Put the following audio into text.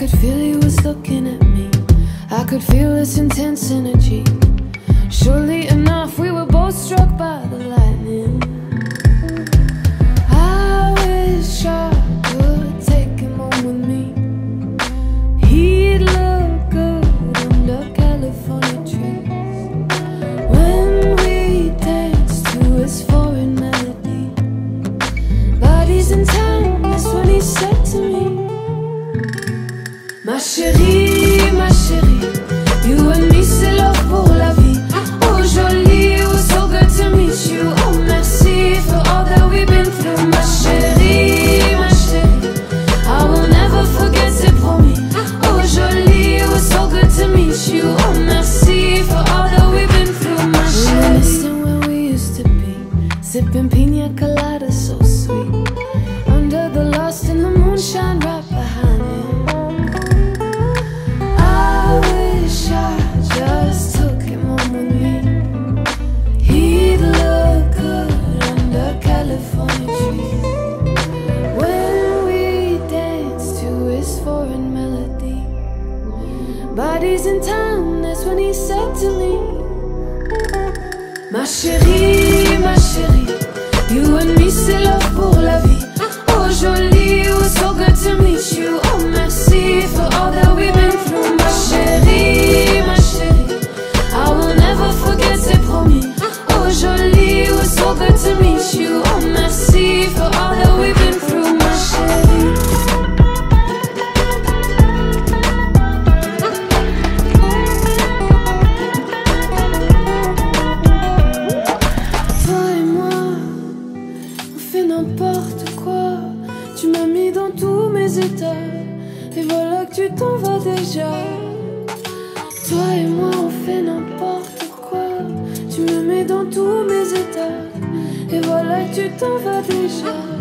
could feel he was looking at me. I could feel this intense energy. Surely enough, we were both struck by the lightning. chérie. days in town, that's when he said to me, Ma chérie, ma chérie, you and me, c'est love pour la vie. Oh, jolie, you oh, was so good to meet you. n'importe quoi. Tu m'as mis dans tous mes états. Et voilà que tu t'en vas déjà. Toi et moi, on fait n'importe quoi. Tu me mets dans tous mes états. Et voilà que tu t'en vas déjà.